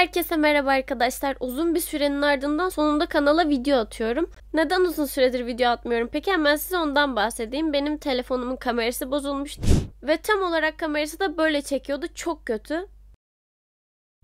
Herkese merhaba arkadaşlar. Uzun bir sürenin ardından sonunda kanala video atıyorum. Neden uzun süredir video atmıyorum? Peki hemen size ondan bahsedeyim. Benim telefonumun kamerası bozulmuş ve tam olarak kamerası da böyle çekiyordu. Çok kötü.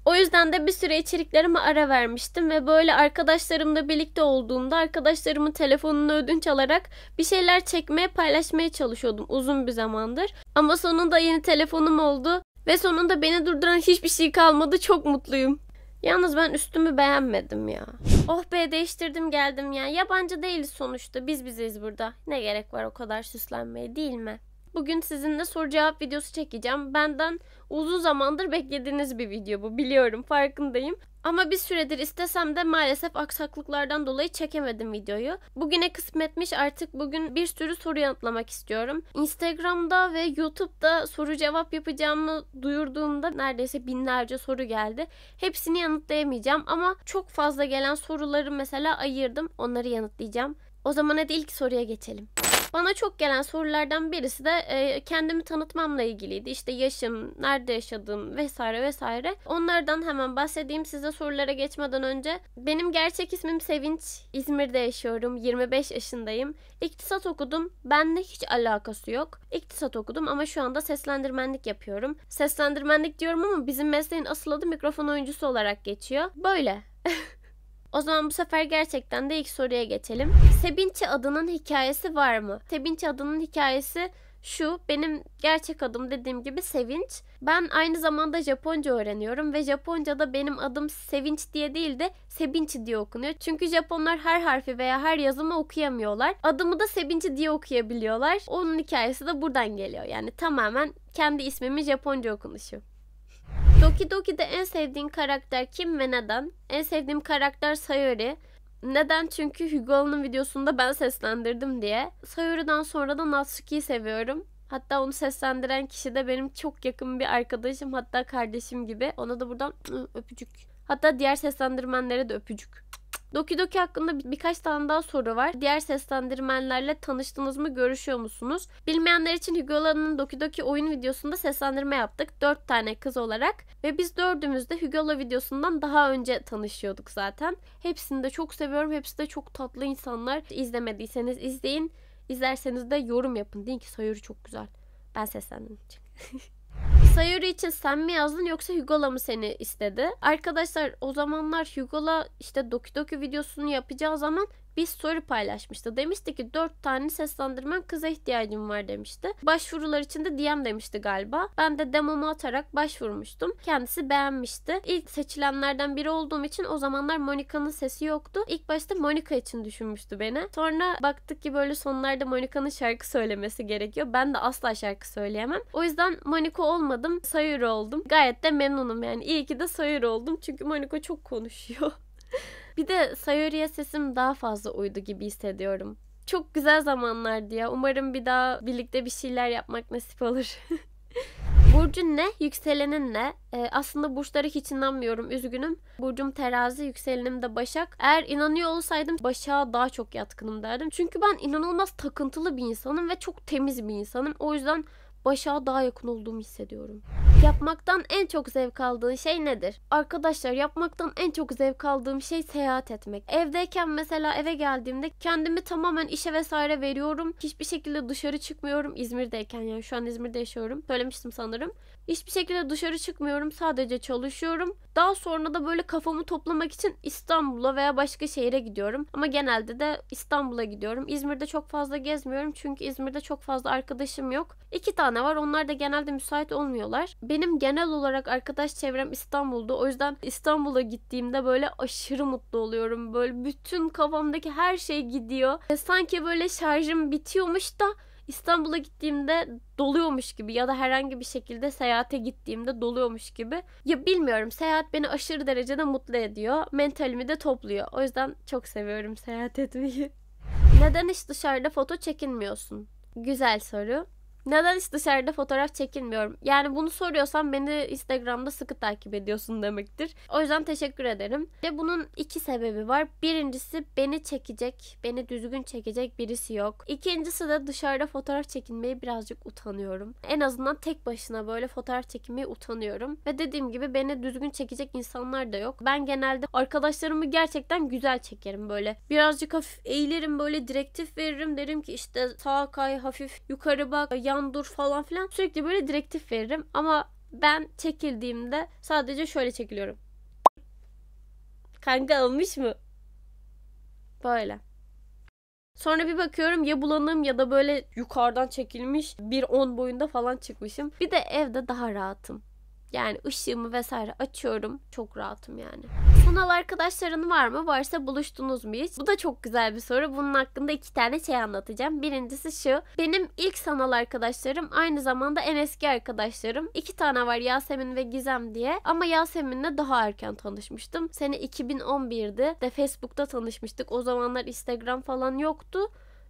O yüzden de bir süre içeriklerime ara vermiştim ve böyle arkadaşlarımla birlikte olduğumda arkadaşlarımın telefonunu ödünç alarak bir şeyler çekmeye paylaşmaya çalışıyordum uzun bir zamandır. Ama sonunda yeni telefonum oldu ve sonunda beni durduran hiçbir şey kalmadı. Çok mutluyum. Yalnız ben üstümü beğenmedim ya. Oh be değiştirdim geldim ya. Yabancı değiliz sonuçta. Biz bizeyiz burada. Ne gerek var o kadar süslenmeye değil mi? Bugün sizinle soru cevap videosu çekeceğim. Benden uzun zamandır beklediğiniz bir video bu. Biliyorum farkındayım. Ama bir süredir istesem de maalesef aksaklıklardan dolayı çekemedim videoyu. Bugüne kısmetmiş artık bugün bir sürü soru yanıtlamak istiyorum. Instagram'da ve YouTube'da soru cevap yapacağımı duyurduğumda neredeyse binlerce soru geldi. Hepsini yanıtlayamayacağım ama çok fazla gelen soruları mesela ayırdım. Onları yanıtlayacağım. O zaman hadi ilk soruya geçelim. Bana çok gelen sorulardan birisi de e, kendimi tanıtmamla ilgiliydi. İşte yaşım, nerede yaşadığım vesaire vesaire. Onlardan hemen bahsedeyim size sorulara geçmeden önce. Benim gerçek ismim Sevinç. İzmir'de yaşıyorum. 25 yaşındayım. İktisat okudum. Benle hiç alakası yok. İktisat okudum ama şu anda seslendirmenlik yapıyorum. Seslendirmenlik diyorum ama bizim mesleğin asıl adı mikrofon oyuncusu olarak geçiyor. Böyle. O zaman bu sefer gerçekten de ilk soruya geçelim. Sebinçi adının hikayesi var mı? Sebinçi adının hikayesi şu benim gerçek adım dediğim gibi Sevinç. Ben aynı zamanda Japonca öğreniyorum ve Japonca'da benim adım Sevinç diye değil de Sebinçi diye okunuyor. Çünkü Japonlar her harfi veya her yazımı okuyamıyorlar. Adımı da Sebinçi diye okuyabiliyorlar. Onun hikayesi de buradan geliyor. Yani tamamen kendi ismimin Japonca okunuşu. Doki Doki'de en sevdiğin karakter kim ve neden? En sevdiğim karakter Sayori. Neden? Çünkü Hugo'nun videosunda ben seslendirdim diye. Sayori'den sonra da Natsuki'yi seviyorum. Hatta onu seslendiren kişi de benim çok yakın bir arkadaşım hatta kardeşim gibi. Ona da buradan öpücük. Hatta diğer seslendirmenlere de öpücük. Doki Doki hakkında bir, birkaç tane daha soru var. Diğer seslendirmenlerle tanıştınız mı? Görüşüyor musunuz? Bilmeyenler için Hugola'nın Doki Doki oyun videosunda seslendirme yaptık. Dört tane kız olarak. Ve biz dördümüz de Hugola videosundan daha önce tanışıyorduk zaten. Hepsini de çok seviyorum. Hepsi de çok tatlı insanlar. İzlemediyseniz izleyin. İzlerseniz de yorum yapın. Deyin ki Sayuri çok güzel. Ben seslendim. Sayuri için sen mi yazdın yoksa Hugola mı seni istedi? Arkadaşlar o zamanlar Hugola işte Doki Doki videosunu yapacağı zaman bir story paylaşmıştı. Demişti ki 4 tane seslendirmen kıza ihtiyacım var demişti. Başvurular için de DM demişti galiba. Ben de demomu atarak başvurmuştum. Kendisi beğenmişti. İlk seçilenlerden biri olduğum için o zamanlar Monika'nın sesi yoktu. İlk başta Monika için düşünmüştü beni. Sonra baktık ki böyle sonlarda Monika'nın şarkı söylemesi gerekiyor. Ben de asla şarkı söyleyemem. O yüzden Monika olmadım. Sayuri oldum. Gayet de memnunum yani. İyi ki de Sayuri oldum. Çünkü Monika çok konuşuyor. Bir de Sayori'ye sesim daha fazla uydu gibi hissediyorum. Çok güzel zamanlardı ya. Umarım bir daha birlikte bir şeyler yapmak nasip olur. Burcun ne? Yükselenin ne? Ee, aslında burçlara hiç inanmıyorum. Üzgünüm. Burcum terazi, yükselenim de başak. Eğer inanıyor olsaydım başağa daha çok yatkınım derdim. Çünkü ben inanılmaz takıntılı bir insanım ve çok temiz bir insanım. O yüzden başa daha yakın olduğumu hissediyorum. Yapmaktan en çok zevk aldığın şey nedir? Arkadaşlar yapmaktan en çok zevk aldığım şey seyahat etmek. Evdeyken mesela eve geldiğimde kendimi tamamen işe vesaire veriyorum. Hiçbir şekilde dışarı çıkmıyorum. İzmir'deyken yani şu an İzmir'de yaşıyorum. Söylemiştim sanırım. Hiçbir şekilde dışarı çıkmıyorum. Sadece çalışıyorum. Daha sonra da böyle kafamı toplamak için İstanbul'a veya başka şehire gidiyorum. Ama genelde de İstanbul'a gidiyorum. İzmir'de çok fazla gezmiyorum. Çünkü İzmir'de çok fazla arkadaşım yok. İki tane var. Onlar da genelde müsait olmuyorlar. Benim genel olarak arkadaş çevrem İstanbul'da. O yüzden İstanbul'a gittiğimde böyle aşırı mutlu oluyorum. Böyle bütün kafamdaki her şey gidiyor. Sanki böyle şarjım bitiyormuş da İstanbul'a gittiğimde doluyormuş gibi ya da herhangi bir şekilde seyahate gittiğimde doluyormuş gibi. Ya bilmiyorum seyahat beni aşırı derecede mutlu ediyor. Mentalimi de topluyor. O yüzden çok seviyorum seyahat etmeyi. Neden hiç dışarıda foto çekinmiyorsun? Güzel soru. Neden hiç dışarıda fotoğraf çekilmiyorum? Yani bunu soruyorsan beni Instagram'da sıkı takip ediyorsun demektir. O yüzden teşekkür ederim. Ve bunun iki sebebi var. Birincisi beni çekecek, beni düzgün çekecek birisi yok. İkincisi de dışarıda fotoğraf çekilmeyi birazcık utanıyorum. En azından tek başına böyle fotoğraf çekilmeyi utanıyorum. Ve dediğim gibi beni düzgün çekecek insanlar da yok. Ben genelde arkadaşlarımı gerçekten güzel çekerim böyle. Birazcık hafif eğilirim böyle direktif veririm. Derim ki işte sağa kay hafif yukarı bak yan dur falan filan. Sürekli böyle direktif veririm. Ama ben çekildiğimde sadece şöyle çekiliyorum. Kanka almış mı? Böyle. Sonra bir bakıyorum ya bulanım ya da böyle yukarıdan çekilmiş bir 10 boyunda falan çıkmışım. Bir de evde daha rahatım. Yani ışığımı vesaire açıyorum. Çok rahatım yani. Sanal arkadaşların var mı? Varsa buluştunuz mu hiç? Bu da çok güzel bir soru. Bunun hakkında iki tane şey anlatacağım. Birincisi şu. Benim ilk sanal arkadaşlarım aynı zamanda en eski arkadaşlarım. İki tane var Yasemin ve Gizem diye. Ama Yasemin'le daha erken tanışmıştım. Sene 2011'de de Facebook'ta tanışmıştık. O zamanlar Instagram falan yoktu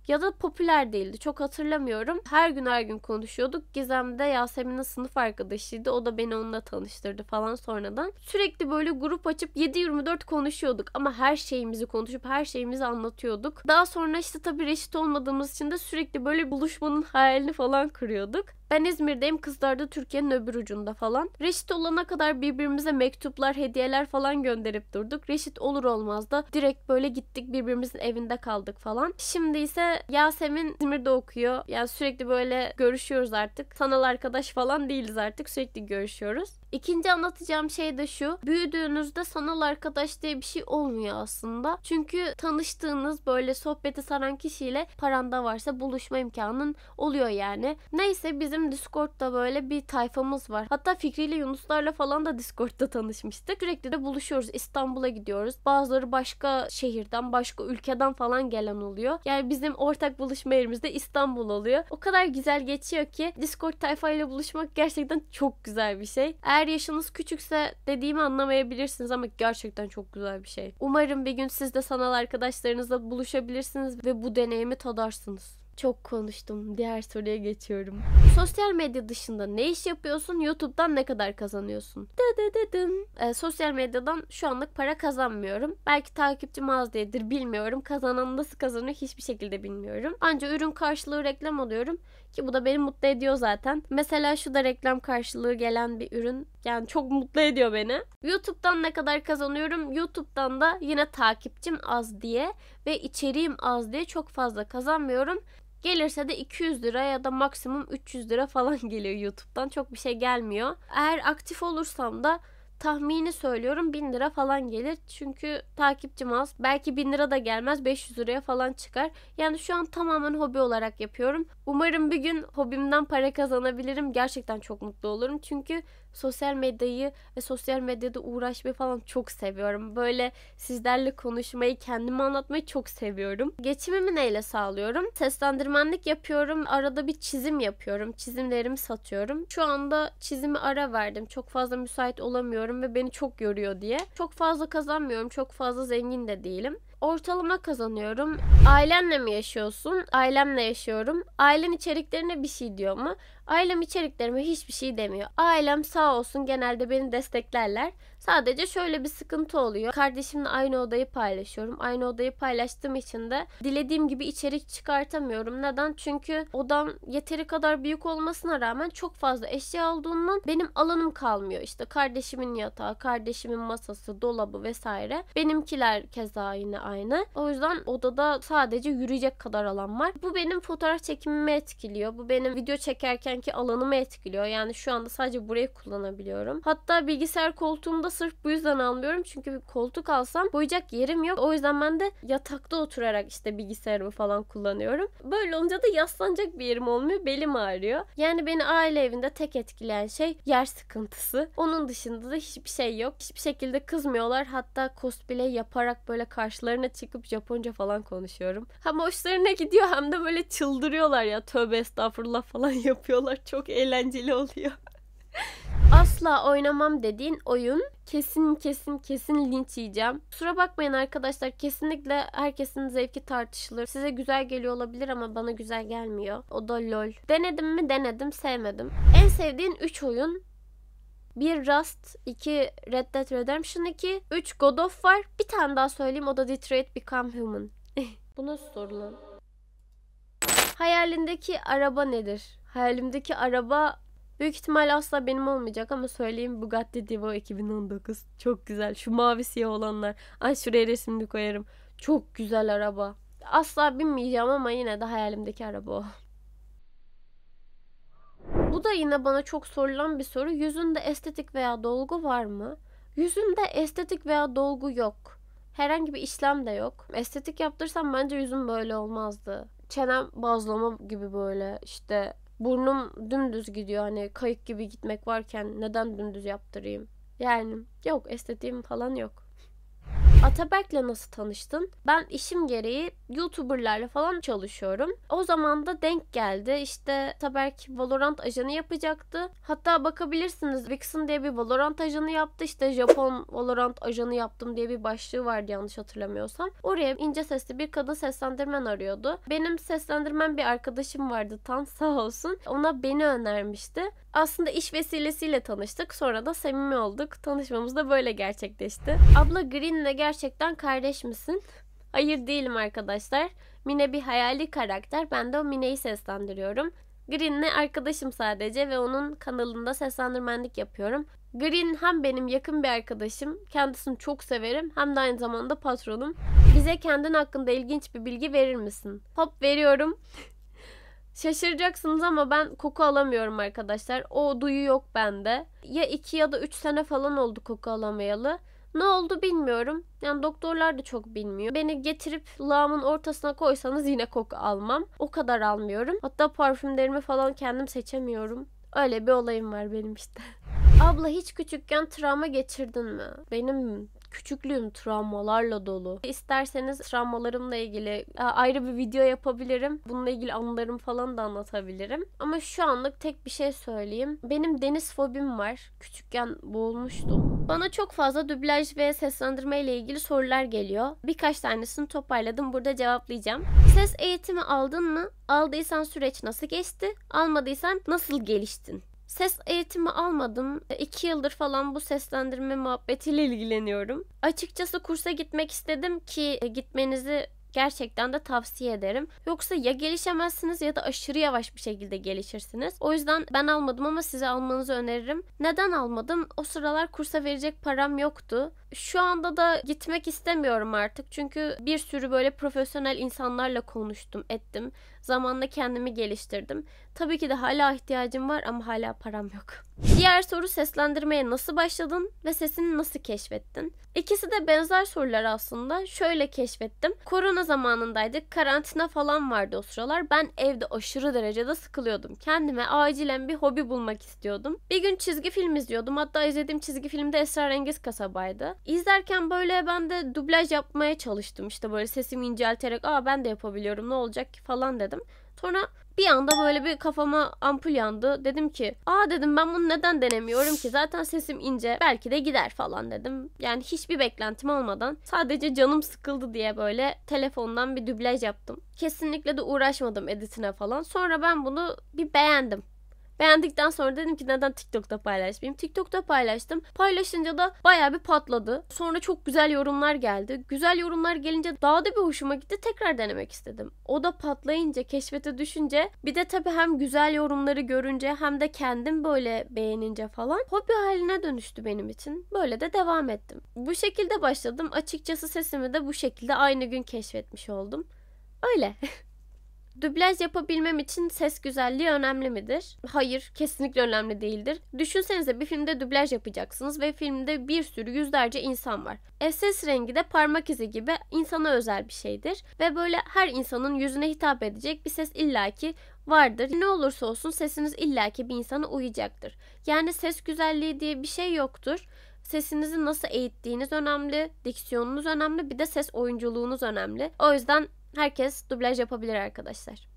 ya da popüler değildi. Çok hatırlamıyorum. Her gün her gün konuşuyorduk. Gizem de Yasemin'in sınıf arkadaşıydı. O da beni onunla tanıştırdı falan sonradan. Sürekli böyle grup açıp 7-24 konuşuyorduk ama her şeyimizi konuşup her şeyimizi anlatıyorduk. Daha sonra işte tabii reşit olmadığımız için de sürekli böyle buluşmanın hayalini falan kuruyorduk. Ben İzmir'deyim kızlar da Türkiye'nin öbür ucunda falan. Reşit olana kadar birbirimize mektuplar, hediyeler falan gönderip durduk. Reşit olur olmaz da direkt böyle gittik birbirimizin evinde kaldık falan. Şimdi ise Yasemin İzmir'de okuyor. Yani sürekli böyle görüşüyoruz artık. Sanal arkadaş falan değiliz artık. Sürekli görüşüyoruz. İkinci anlatacağım şey de şu. Büyüdüğünüzde sanal arkadaş diye bir şey olmuyor aslında. Çünkü tanıştığınız böyle sohbeti saran kişiyle paranda varsa buluşma imkanın oluyor yani. Neyse bizim Discord'da böyle bir tayfamız var. Hatta Fikri ile Yunuslarla falan da Discord'da tanışmıştık. Sürekli de buluşuyoruz. İstanbul'a gidiyoruz. Bazıları başka şehirden, başka ülkeden falan gelen oluyor. Yani bizim ortak buluşma yerimiz de İstanbul oluyor. O kadar güzel geçiyor ki Discord tayfayla buluşmak gerçekten çok güzel bir şey. Eğer yaşınız küçükse dediğimi anlamayabilirsiniz ama gerçekten çok güzel bir şey. Umarım bir gün siz de sanal arkadaşlarınızla buluşabilirsiniz ve bu deneyimi tadarsınız. Çok konuştum. Diğer soruya geçiyorum. Sosyal medya dışında ne iş yapıyorsun? YouTube'dan ne kadar kazanıyorsun? Dıdıdıdım. E, sosyal medyadan şu anlık para kazanmıyorum. Belki takipçim az diyedir bilmiyorum. Kazanan nasıl kazanıyor hiçbir şekilde bilmiyorum. Ancak ürün karşılığı reklam alıyorum. Ki bu da beni mutlu ediyor zaten. Mesela şu da reklam karşılığı gelen bir ürün. Yani çok mutlu ediyor beni. YouTube'dan ne kadar kazanıyorum? YouTube'dan da yine takipçim az diye ve içeriğim az diye çok fazla kazanmıyorum. Gelirse de 200 lira ya da maksimum 300 lira falan geliyor YouTube'dan. Çok bir şey gelmiyor. Eğer aktif olursam da tahmini söylüyorum 1000 lira falan gelir. Çünkü takipçim az. Belki 1000 lira da gelmez 500 liraya falan çıkar. Yani şu an tamamen hobi olarak yapıyorum. Umarım bir gün hobimden para kazanabilirim. Gerçekten çok mutlu olurum. Çünkü sosyal medyayı ve sosyal medyada uğraşmayı falan çok seviyorum. Böyle sizlerle konuşmayı, kendimi anlatmayı çok seviyorum. Geçimimi neyle sağlıyorum? Seslendirmenlik yapıyorum. Arada bir çizim yapıyorum. Çizimlerimi satıyorum. Şu anda çizimi ara verdim. Çok fazla müsait olamıyorum ve beni çok yoruyor diye. Çok fazla kazanmıyorum. Çok fazla zengin de değilim ortalama kazanıyorum. Ailenle mi yaşıyorsun? Ailemle yaşıyorum. Ailen içeriklerine bir şey diyor mu? Ailem içeriklerime hiçbir şey demiyor. Ailem sağ olsun genelde beni desteklerler. Sadece şöyle bir sıkıntı oluyor. Kardeşimle aynı odayı paylaşıyorum. Aynı odayı paylaştığım için de dilediğim gibi içerik çıkartamıyorum. Neden? Çünkü odam yeteri kadar büyük olmasına rağmen çok fazla eşya olduğundan benim alanım kalmıyor. İşte kardeşimin yatağı, kardeşimin masası, dolabı vesaire. Benimkiler keza yine aynı. O yüzden odada sadece yürüyecek kadar alan var. Bu benim fotoğraf çekimimi etkiliyor. Bu benim video çekerkenki alanımı etkiliyor. Yani şu anda sadece burayı kullanabiliyorum. Hatta bilgisayar koltuğumda sırf bu yüzden almıyorum. Çünkü koltuk alsam koyacak yerim yok. O yüzden ben de yatakta oturarak işte bilgisayarımı falan kullanıyorum. Böyle olunca da yaslanacak bir yerim olmuyor. Belim ağrıyor. Yani beni aile evinde tek etkileyen şey yer sıkıntısı. Onun dışında da hiçbir şey yok. Hiçbir şekilde kızmıyorlar. Hatta cosplay yaparak böyle karşılarına çıkıp Japonca falan konuşuyorum. Hem hoşlarına gidiyor hem de böyle çıldırıyorlar ya. Tövbe estağfurullah falan yapıyorlar. Çok eğlenceli oluyor. Asla oynamam dediğin oyun kesin kesin kesin linç yiyeceğim. Kusura bakmayın arkadaşlar kesinlikle herkesin zevki tartışılır. Size güzel geliyor olabilir ama bana güzel gelmiyor. O da lol. Denedim mi denedim sevmedim. En sevdiğin 3 oyun 1 Rust, 2 Red Dead Redemption 2, 3 God of War. Bir tane daha söyleyeyim o da Detroit Become Human. Bu nasıl soru lan? Hayalindeki araba nedir? Hayalimdeki araba büyük ihtimal asla benim olmayacak ama söyleyeyim Bugatti Divo 2019. Çok güzel. Şu mavi siyah olanlar. Ay şuraya resimli koyarım. Çok güzel araba. Asla binmeyeceğim ama yine de hayalimdeki araba o. Bu da yine bana çok sorulan bir soru. Yüzünde estetik veya dolgu var mı? Yüzümde estetik veya dolgu yok. Herhangi bir işlem de yok. Estetik yaptırsam bence yüzüm böyle olmazdı. Çenem bazlama gibi böyle işte burnum dümdüz gidiyor hani kayık gibi gitmek varken neden dümdüz yaptırayım? Yani yok estetiğim falan yok. Ataberk'le nasıl tanıştın? Ben işim gereği YouTuber'larla falan çalışıyorum. O zaman da denk geldi. İşte Ataberk Valorant ajanı yapacaktı. Hatta bakabilirsiniz Vixen diye bir Valorant ajanı yaptı. İşte Japon Valorant ajanı yaptım diye bir başlığı vardı yanlış hatırlamıyorsam. Oraya ince sesli bir kadın seslendirmen arıyordu. Benim seslendirmen bir arkadaşım vardı Tan sağ olsun. Ona beni önermişti. Aslında iş vesilesiyle tanıştık. Sonra da samimi olduk. Tanışmamız da böyle gerçekleşti. Abla Green'le gerçekten kardeş misin? Hayır değilim arkadaşlar. Mine bir hayali karakter. Ben de o Mine'yi seslendiriyorum. Green'le arkadaşım sadece ve onun kanalında seslendirmenlik yapıyorum. Green hem benim yakın bir arkadaşım, kendisini çok severim hem de aynı zamanda patronum. Bize kendin hakkında ilginç bir bilgi verir misin? Hop veriyorum. Şaşıracaksınız ama ben koku alamıyorum arkadaşlar. O duyu yok bende. Ya 2 ya da 3 sene falan oldu koku alamayalı. Ne oldu bilmiyorum. Yani doktorlar da çok bilmiyor. Beni getirip lağımın ortasına koysanız yine koku almam. O kadar almıyorum. Hatta parfümlerimi falan kendim seçemiyorum. Öyle bir olayım var benim işte. Abla hiç küçükken travma geçirdin mi? Benim küçüklüğüm travmalarla dolu. İsterseniz travmalarımla ilgili ayrı bir video yapabilirim. Bununla ilgili anılarım falan da anlatabilirim. Ama şu anlık tek bir şey söyleyeyim. Benim deniz fobim var. Küçükken boğulmuştum. Bana çok fazla dublaj ve seslendirme ile ilgili sorular geliyor. Birkaç tanesini toparladım. Burada cevaplayacağım. Ses eğitimi aldın mı? Aldıysan süreç nasıl geçti? Almadıysan nasıl geliştin? Ses eğitimi almadım. İki yıldır falan bu seslendirme muhabbetiyle ilgileniyorum. Açıkçası kursa gitmek istedim ki gitmenizi gerçekten de tavsiye ederim. Yoksa ya gelişemezsiniz ya da aşırı yavaş bir şekilde gelişirsiniz. O yüzden ben almadım ama size almanızı öneririm. Neden almadım? O sıralar kursa verecek param yoktu. Şu anda da gitmek istemiyorum artık. Çünkü bir sürü böyle profesyonel insanlarla konuştum, ettim. Zamanla kendimi geliştirdim. Tabii ki de hala ihtiyacım var ama hala param yok. Diğer soru seslendirmeye nasıl başladın ve sesini nasıl keşfettin? İkisi de benzer sorular aslında. Şöyle keşfettim. Korona zamanındaydık. Karantina falan vardı o sıralar. Ben evde aşırı derecede sıkılıyordum. Kendime acilen bir hobi bulmak istiyordum. Bir gün çizgi film izliyordum. Hatta izlediğim çizgi filmde Esrarengiz Kasabaydı. İzlerken böyle ben de dublaj yapmaya çalıştım. İşte böyle sesimi incelterek aa ben de yapabiliyorum ne olacak ki falan dedim. Sonra bir anda böyle bir kafama ampul yandı. Dedim ki aa dedim ben bunu neden denemiyorum ki zaten sesim ince belki de gider falan dedim. Yani hiçbir beklentim olmadan sadece canım sıkıldı diye böyle telefondan bir dublaj yaptım. Kesinlikle de uğraşmadım editine falan. Sonra ben bunu bir beğendim. Beğendikten sonra dedim ki neden TikTok'ta paylaşmayayım. TikTok'ta paylaştım. Paylaşınca da baya bir patladı. Sonra çok güzel yorumlar geldi. Güzel yorumlar gelince daha da bir hoşuma gitti. Tekrar denemek istedim. O da patlayınca, keşfete düşünce bir de tabii hem güzel yorumları görünce hem de kendim böyle beğenince falan hobi haline dönüştü benim için. Böyle de devam ettim. Bu şekilde başladım. Açıkçası sesimi de bu şekilde aynı gün keşfetmiş oldum. Öyle. Dublaj yapabilmem için ses güzelliği önemli midir? Hayır, kesinlikle önemli değildir. Düşünsenize bir filmde dublaj yapacaksınız ve filmde bir sürü yüzlerce insan var. E, ses rengi de parmak izi gibi insana özel bir şeydir ve böyle her insanın yüzüne hitap edecek bir ses illaki vardır. Ne olursa olsun sesiniz illaki bir insana uyacaktır. Yani ses güzelliği diye bir şey yoktur. Sesinizi nasıl eğittiğiniz önemli, diksiyonunuz önemli, bir de ses oyunculuğunuz önemli. O yüzden Herkes dublaj yapabilir arkadaşlar.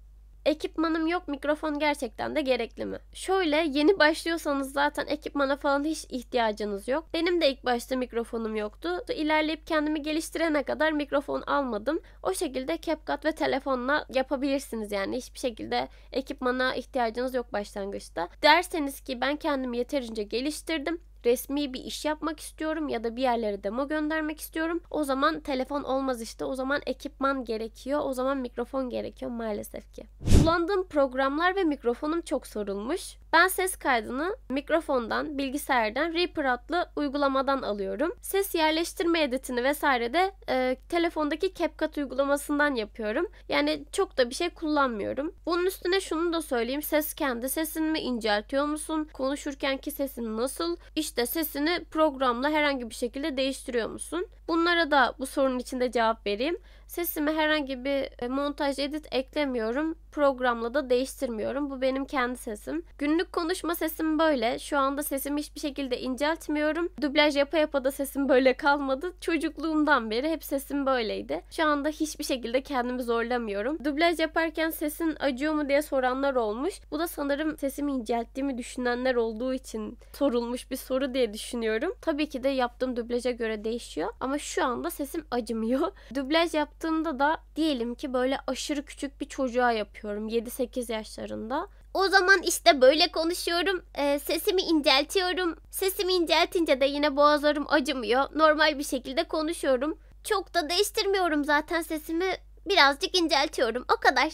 Ekipmanım yok, mikrofon gerçekten de gerekli mi? Şöyle yeni başlıyorsanız zaten ekipmana falan hiç ihtiyacınız yok. Benim de ilk başta mikrofonum yoktu. İlerleyip kendimi geliştirene kadar mikrofon almadım. O şekilde CapCut ve telefonla yapabilirsiniz yani. Hiçbir şekilde ekipmana ihtiyacınız yok başlangıçta. Derseniz ki ben kendimi yeterince geliştirdim resmi bir iş yapmak istiyorum ya da bir yerlere demo göndermek istiyorum. O zaman telefon olmaz işte. O zaman ekipman gerekiyor. O zaman mikrofon gerekiyor maalesef ki. Kullandığım programlar ve mikrofonum çok sorulmuş. Ben ses kaydını mikrofondan, bilgisayardan Reaper adlı uygulamadan alıyorum. Ses yerleştirme editini vesaire de e, telefondaki CapCut uygulamasından yapıyorum. Yani çok da bir şey kullanmıyorum. Bunun üstüne şunu da söyleyeyim. Ses kendi sesini mi inceltiyor musun? Konuşurkenki sesin nasıl? İşte sesini programla herhangi bir şekilde değiştiriyor musun? Bunlara da bu sorunun içinde cevap vereyim. Sesime herhangi bir e, montaj edit eklemiyorum. Programla da değiştirmiyorum. Bu benim kendi sesim. Günlük konuşma sesim böyle. Şu anda sesimi hiçbir şekilde inceltmiyorum. Dublaj yapa yapa da sesim böyle kalmadı. Çocukluğumdan beri hep sesim böyleydi. Şu anda hiçbir şekilde kendimi zorlamıyorum. Dublaj yaparken sesin acıyor mu diye soranlar olmuş. Bu da sanırım sesimi incelttiğimi düşünenler olduğu için sorulmuş bir soru diye düşünüyorum. Tabii ki de yaptığım dublaja göre değişiyor. Ama şu anda sesim acımıyor. Dublaj yaptığımda da diyelim ki böyle aşırı küçük bir çocuğa yapıyorum. 7-8 yaşlarında. O zaman işte böyle konuşuyorum. Ee, sesimi inceltiyorum. Sesimi inceltince de yine boğazlarım acımıyor. Normal bir şekilde konuşuyorum. Çok da değiştirmiyorum zaten sesimi. Birazcık inceltiyorum. O kadar.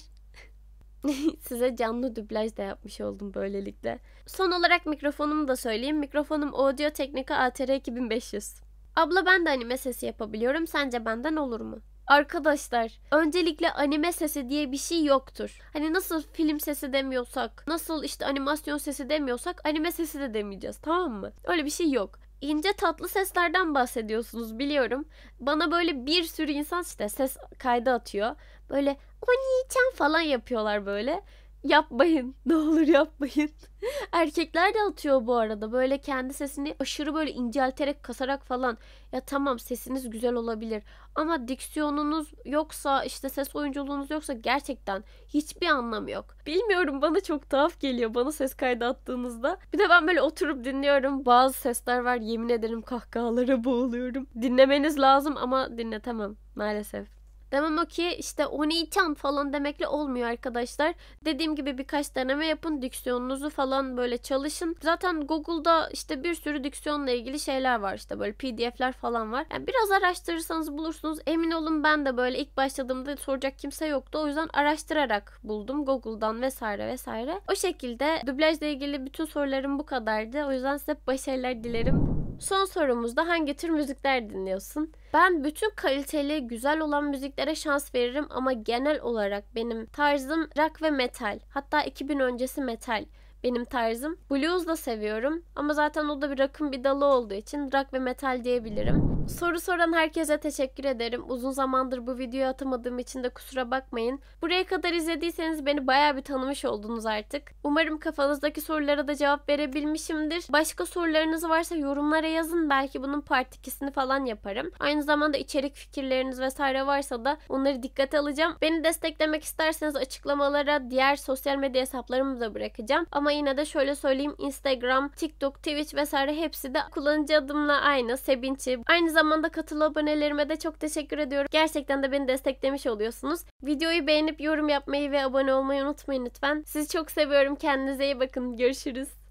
Size canlı dublaj da yapmış oldum böylelikle. Son olarak mikrofonumu da söyleyeyim. Mikrofonum Audio Technica ATR 2500. Abla ben de anime sesi yapabiliyorum. Sence benden olur mu? Arkadaşlar öncelikle anime sesi diye bir şey yoktur. Hani nasıl film sesi demiyorsak, nasıl işte animasyon sesi demiyorsak anime sesi de demeyeceğiz tamam mı? Öyle bir şey yok. İnce tatlı seslerden bahsediyorsunuz biliyorum. Bana böyle bir sürü insan işte ses kaydı atıyor. Böyle Oni-chan falan yapıyorlar böyle yapmayın. Ne olur yapmayın. Erkekler de atıyor bu arada. Böyle kendi sesini aşırı böyle incelterek kasarak falan. Ya tamam sesiniz güzel olabilir. Ama diksiyonunuz yoksa işte ses oyunculuğunuz yoksa gerçekten hiçbir anlamı yok. Bilmiyorum bana çok tuhaf geliyor bana ses kaydı attığınızda. Bir de ben böyle oturup dinliyorum. Bazı sesler var yemin ederim kahkahalara boğuluyorum. Dinlemeniz lazım ama dinletemem maalesef. Demem o ki işte Oni-chan falan demekle olmuyor arkadaşlar. Dediğim gibi birkaç deneme yapın. Diksiyonunuzu falan böyle çalışın. Zaten Google'da işte bir sürü diksiyonla ilgili şeyler var. işte böyle pdf'ler falan var. Yani biraz araştırırsanız bulursunuz. Emin olun ben de böyle ilk başladığımda soracak kimse yoktu. O yüzden araştırarak buldum. Google'dan vesaire vesaire. O şekilde dublajla ilgili bütün sorularım bu kadardı. O yüzden size başarılar dilerim. Son sorumuzda hangi tür müzikler dinliyorsun? Ben bütün kaliteli, güzel olan müziklere şans veririm ama genel olarak benim tarzım rock ve metal. Hatta 2000 öncesi metal benim tarzım. Blues da seviyorum ama zaten o da bir rock'ın bir dalı olduğu için rock ve metal diyebilirim. Soru soran herkese teşekkür ederim. Uzun zamandır bu videoyu atamadığım için de kusura bakmayın. Buraya kadar izlediyseniz beni baya bir tanımış oldunuz artık. Umarım kafanızdaki sorulara da cevap verebilmişimdir. Başka sorularınız varsa yorumlara yazın. Belki bunun part 2'sini falan yaparım. Aynı zamanda içerik fikirleriniz vesaire varsa da onları dikkate alacağım. Beni desteklemek isterseniz açıklamalara diğer sosyal medya hesaplarımı da bırakacağım. Ama yine de şöyle söyleyeyim. Instagram, TikTok, Twitch vesaire hepsi de kullanıcı adımla aynı. Sebinçi. Aynı zamanda katıl abonelerime de çok teşekkür ediyorum. Gerçekten de beni desteklemiş oluyorsunuz. Videoyu beğenip yorum yapmayı ve abone olmayı unutmayın lütfen. Sizi çok seviyorum. Kendinize iyi bakın. Görüşürüz.